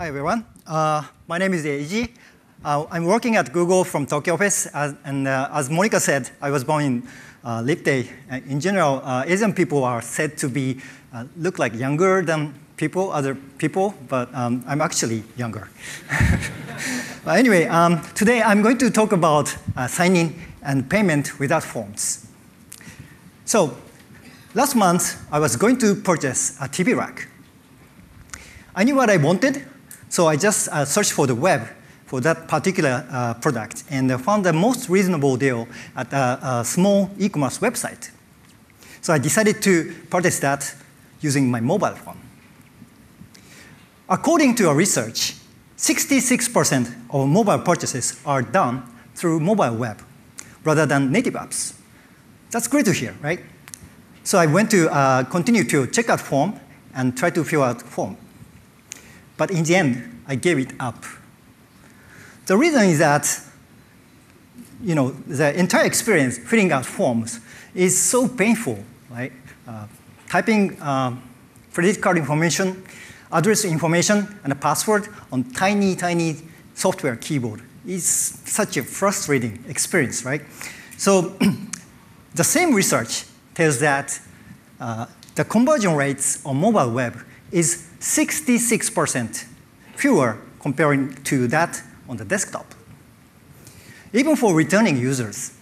Hi, everyone. Uh, my name is Eiji. Uh, I'm working at Google from Tokyo office, as, and uh, as Monica said, I was born in uh, Liptei. In general, uh, Asian people are said to be uh, look like younger than people, other people, but um, I'm actually younger. but anyway, um, today I'm going to talk about uh, sign-in and payment without forms. So, last month I was going to purchase a TV rack. I knew what I wanted, so I just searched for the web for that particular uh, product and found the most reasonable deal at a, a small e-commerce website. So I decided to purchase that using my mobile phone. According to our research, 66% of mobile purchases are done through mobile web rather than native apps. That's great to hear, right? So I went to uh, continue to check out form and try to fill out form. But in the end, I gave it up the reason is that you know, the entire experience filling out forms is so painful, right? Uh, typing uh, credit card information, address information, and a password on tiny, tiny software keyboard is such a frustrating experience, right? So the same research tells that uh, the conversion rates on mobile web is 66% fewer comparing to that on the desktop. Even for returning users,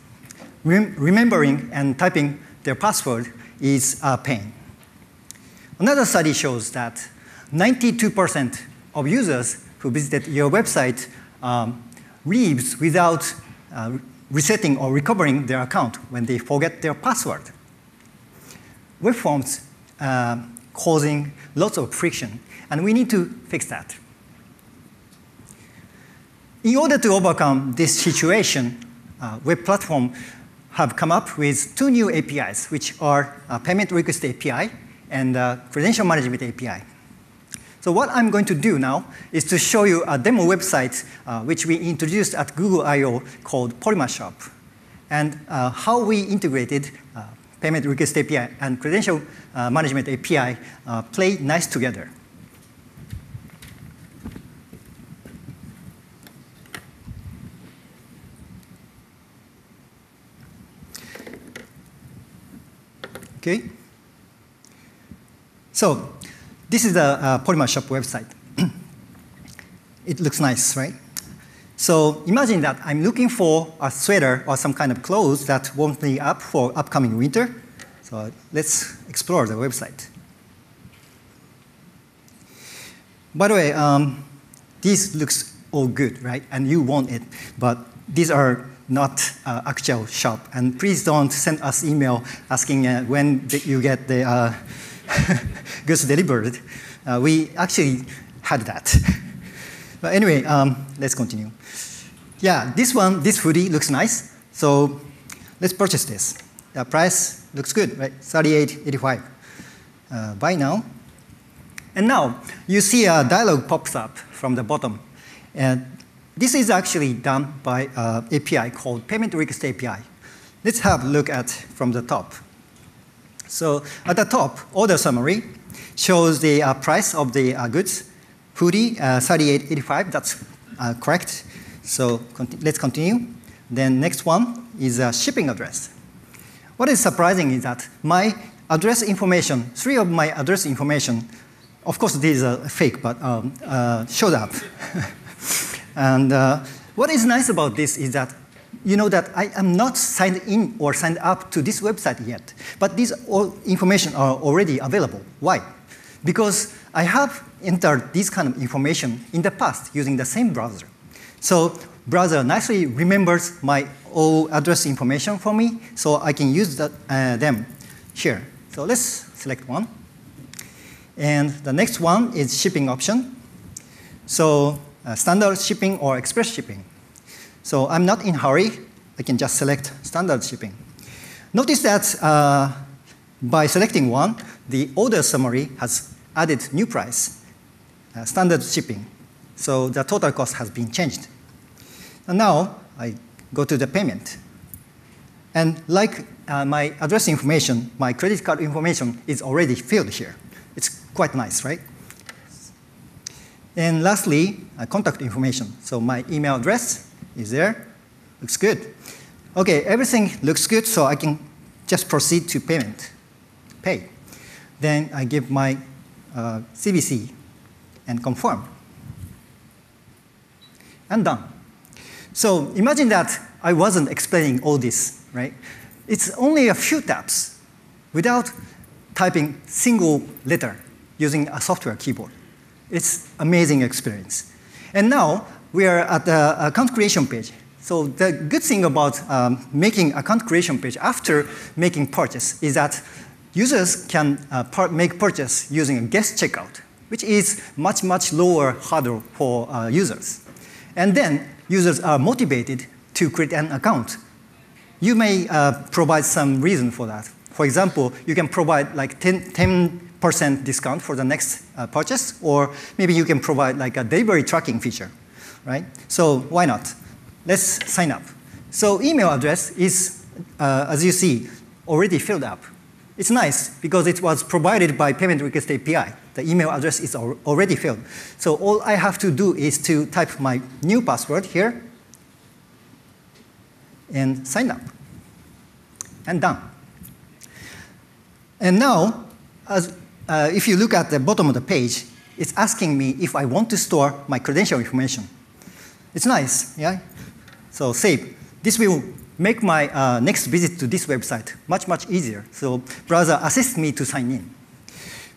rem remembering and typing their password is a pain. Another study shows that 92% of users who visited your website um, leaves without uh, resetting or recovering their account when they forget their password. Web forms uh, causing lots of friction, and we need to fix that. In order to overcome this situation, uh, web platform have come up with two new APIs, which are uh, Payment Request API and uh, Credential Management API. So what I'm going to do now is to show you a demo website uh, which we introduced at Google I/O called Polymer Shop, and uh, how we integrated Payment Request API and Credential Management API play nice together. Okay? So this is the uh, Polymer Shop website. it looks nice, right? So imagine that I'm looking for a sweater or some kind of clothes that warms me up for upcoming winter. So let's explore the website. By the way, um, this looks all good, right? And you want it, but these are not uh, actual shop. And please don't send us email asking uh, when you get the uh, goods delivered. Uh, we actually had that. but anyway, um, let's continue. Yeah, this one, this hoodie looks nice. So let's purchase this. The price looks good, right? 38.85. Uh, buy now. And now you see a dialog pops up from the bottom. And this is actually done by uh, API called Payment Request API. Let's have a look at from the top. So at the top, order summary shows the uh, price of the uh, goods. Hoodie, uh, 38.85, that's uh, correct. So conti let's continue. Then next one is a shipping address. What is surprising is that my address information, three of my address information, of course these are fake, but um, uh, showed up. And uh, what is nice about this is that you know that I am not signed in or signed up to this website yet, but these all information are already available. Why? Because I have entered this kind of information in the past using the same browser. So browser nicely remembers my all address information for me, so I can use that, uh, them here. So let's select one. And the next one is shipping option. So uh, standard shipping or express shipping. So I'm not in hurry. I can just select standard shipping. Notice that uh, by selecting one, the order summary has added new price, uh, standard shipping. So the total cost has been changed. And now I go to the payment. And like uh, my address information, my credit card information is already filled here. It's quite nice, right? And lastly, uh, contact information. So my email address is there. Looks good. Okay, everything looks good, so I can just proceed to payment, pay. Then I give my uh, CVC and confirm. And done. So imagine that I wasn't explaining all this, right? It's only a few taps without typing single letter using a software keyboard. It's amazing experience. And now we are at the account creation page. So the good thing about um, making account creation page after making purchase is that users can uh, make purchase using a guest checkout, which is much, much lower hurdle for uh, users. And then users are motivated to create an account. You may uh, provide some reason for that. For example, you can provide like 10, 10% discount for the next uh, purchase, or maybe you can provide like a delivery tracking feature, right? So why not? Let's sign up. So email address is, uh, as you see, already filled up. It's nice because it was provided by Payment Request API. The email address is al already filled. So all I have to do is to type my new password here and sign up. And done. And now, as, uh, if you look at the bottom of the page, it's asking me if I want to store my credential information. It's nice, yeah? So save. This will make my uh, next visit to this website much, much easier. So browser assists me to sign in.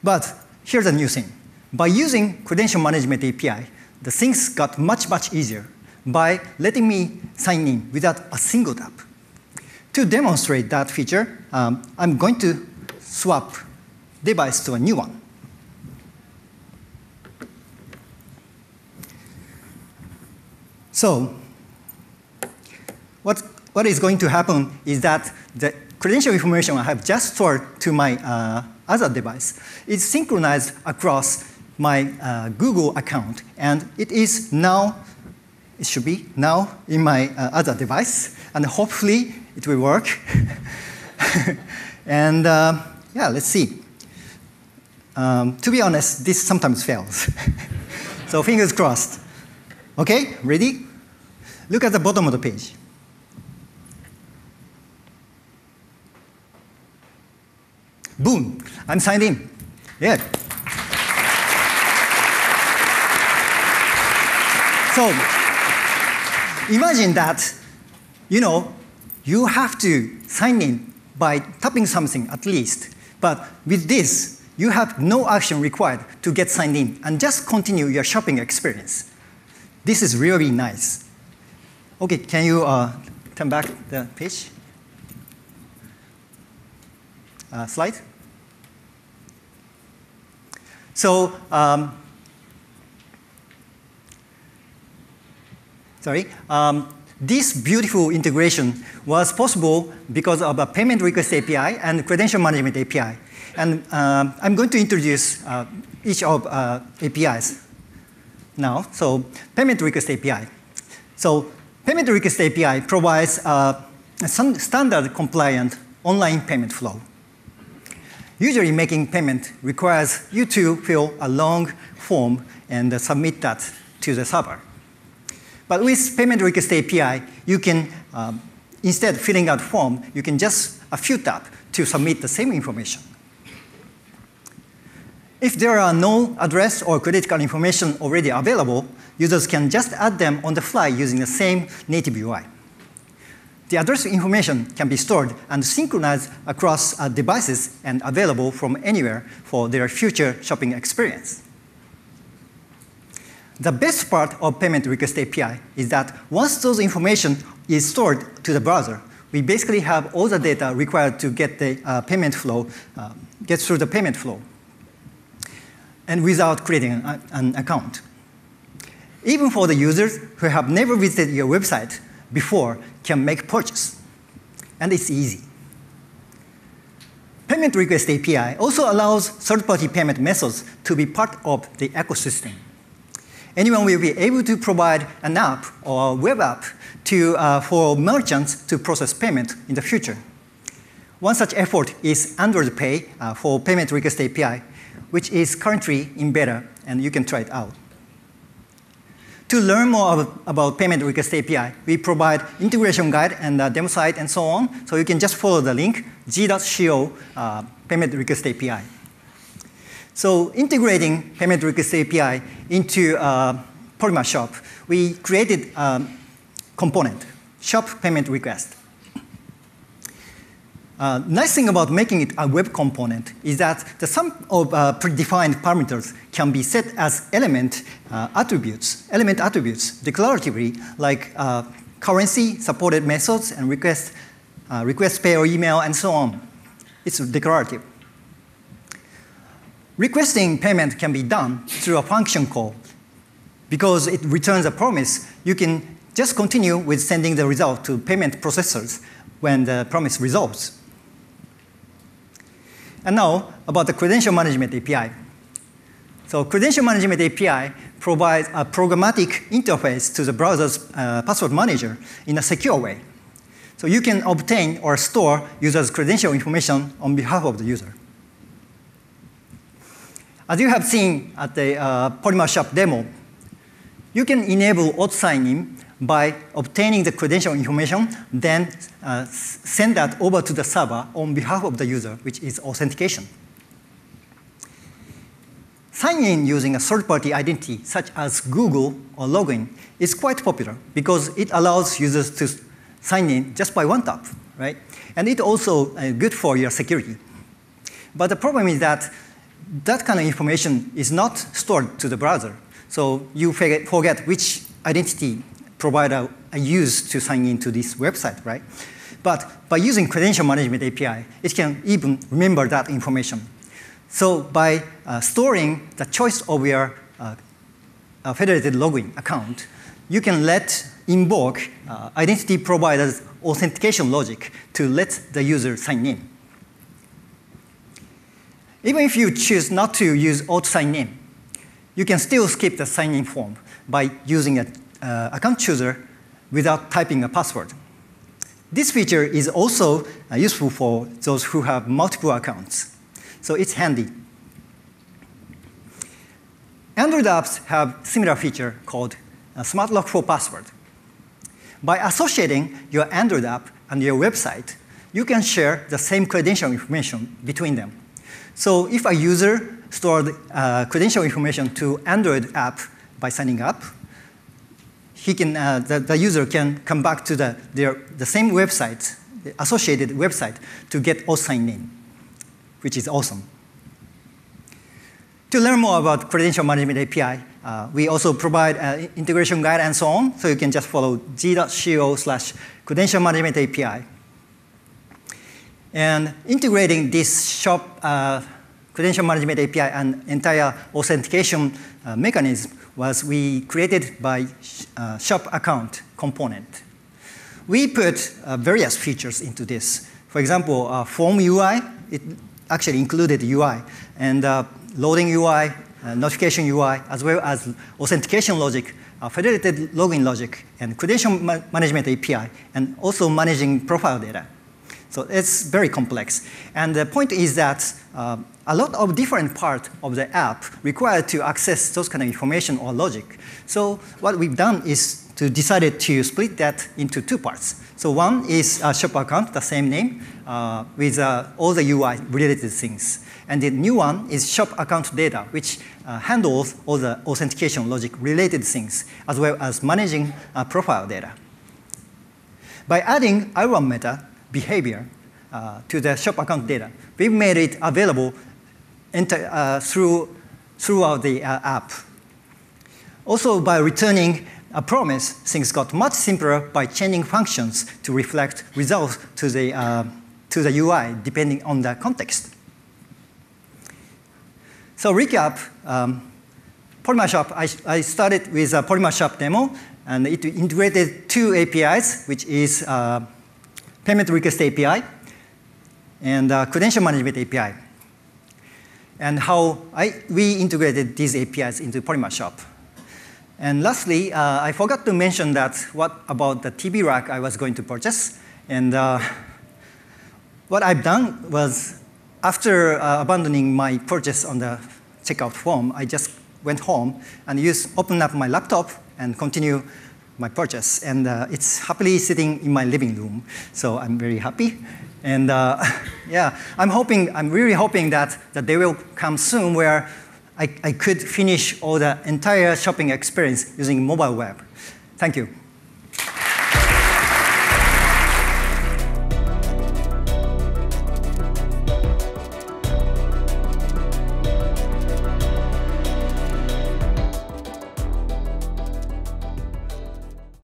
But here's a new thing. By using Credential Management API, the things got much, much easier by letting me sign in without a single tap. To demonstrate that feature, um, I'm going to swap device to a new one. So what is going to happen is that the credential information I have just stored to my uh, other device is synchronized across my uh, Google account, and it is now, it should be now in my uh, other device, and hopefully it will work. and uh, yeah, let's see. Um, to be honest, this sometimes fails. so fingers crossed. Okay, ready? Look at the bottom of the page. Boom, I'm signed in. Yeah. So imagine that, you know, you have to sign in by tapping something at least. But with this, you have no action required to get signed in and just continue your shopping experience. This is really nice. Okay, can you uh, turn back the page? Uh, slide? So, um, sorry, um, this beautiful integration was possible because of a payment request API and credential management API. And um, I'm going to introduce uh, each of uh, APIs now. So payment request API. So payment request API provides uh, a standard compliant online payment flow. Usually making payment requires you to fill a long form and submit that to the server. But with Payment Request API, you can, um, instead of filling out form, you can just a few tap to submit the same information. If there are no address or credit card information already available, users can just add them on the fly using the same native UI. The address information can be stored and synchronized across uh, devices and available from anywhere for their future shopping experience. The best part of Payment Request API is that once those information is stored to the browser, we basically have all the data required to get the uh, payment flow, uh, get through the payment flow, and without creating an, an account. Even for the users who have never visited your website, before can make purchase. And it's easy. Payment Request API also allows third-party payment methods to be part of the ecosystem. Anyone will be able to provide an app or a web app to, uh, for merchants to process payment in the future. One such effort is Android Pay uh, for Payment Request API, which is currently in beta, and you can try it out. To learn more about payment request API, we provide integration guide and demo site and so on. So you can just follow the link, g.co uh, payment request API. So integrating payment request API into uh, Polymer Shop, we created a component, shop payment request. Uh, nice thing about making it a web component is that the sum of uh, predefined parameters can be set as element uh, attributes, element attributes declaratively, like uh, currency, supported methods, and request, uh, request payer email, and so on. It's declarative. Requesting payment can be done through a function call. Because it returns a promise, you can just continue with sending the result to payment processors when the promise resolves. And now about the credential management API. So credential management API provides a programmatic interface to the browser's uh, password manager in a secure way. So you can obtain or store users' credential information on behalf of the user. As you have seen at the uh, Polymer Shop demo, you can enable auto sign-in by obtaining the credential information, then uh, send that over to the server on behalf of the user, which is authentication. Signing in using a third-party identity, such as Google or login, is quite popular because it allows users to sign in just by one tap, right? And it also uh, good for your security. But the problem is that that kind of information is not stored to the browser. So you forget which identity provider I use to sign into this website, right? But by using credential management API, it can even remember that information. So by uh, storing the choice of your uh, uh, federated login account, you can let invoke uh, identity provider's authentication logic to let the user sign in. Even if you choose not to use auto sign in, you can still skip the sign in form by using a uh, account chooser without typing a password. This feature is also uh, useful for those who have multiple accounts, so it's handy. Android apps have similar feature called uh, Smart Lock for Password. By associating your Android app and your website, you can share the same credential information between them. So if a user stored uh, credential information to Android app by signing up, he can, uh, the, the user can come back to the, their, the same website, the associated website, to get all signed in, which is awesome. To learn more about credential management API, uh, we also provide uh, integration guide and so on, so you can just follow g.co slash credential management API. And integrating this shop uh, credential management API and entire authentication uh, mechanism was we created by uh, shop account component. We put uh, various features into this. For example, uh, form UI, it actually included UI, and uh, loading UI, uh, notification UI, as well as authentication logic, uh, federated login logic, and credential ma management API, and also managing profile data. So it's very complex. And the point is that uh, a lot of different parts of the app require to access those kind of information or logic. So what we've done is to decided to split that into two parts. So one is a shop account, the same name, uh, with uh, all the UI related things. And the new one is shop account data, which uh, handles all the authentication logic related things, as well as managing uh, profile data. By adding iron-meta, behavior uh, to the shop account data. We've made it available uh, through, throughout the uh, app. Also, by returning a promise, things got much simpler by changing functions to reflect results to the, uh, to the UI, depending on the context. So recap, um, Polymer Shop, I, I started with a Polymer Shop demo, and it integrated two APIs, which is uh, payment request API and uh, credential management API. And how I, we integrated these APIs into Polymer Shop. And lastly, uh, I forgot to mention that what about the TV rack I was going to purchase. And uh, what I've done was after uh, abandoning my purchase on the checkout form, I just went home and used, opened up my laptop and continue my purchase. And uh, it's happily sitting in my living room. So I'm very happy. And uh, yeah, I'm hoping, I'm really hoping that the day will come soon where I, I could finish all the entire shopping experience using mobile web. Thank you.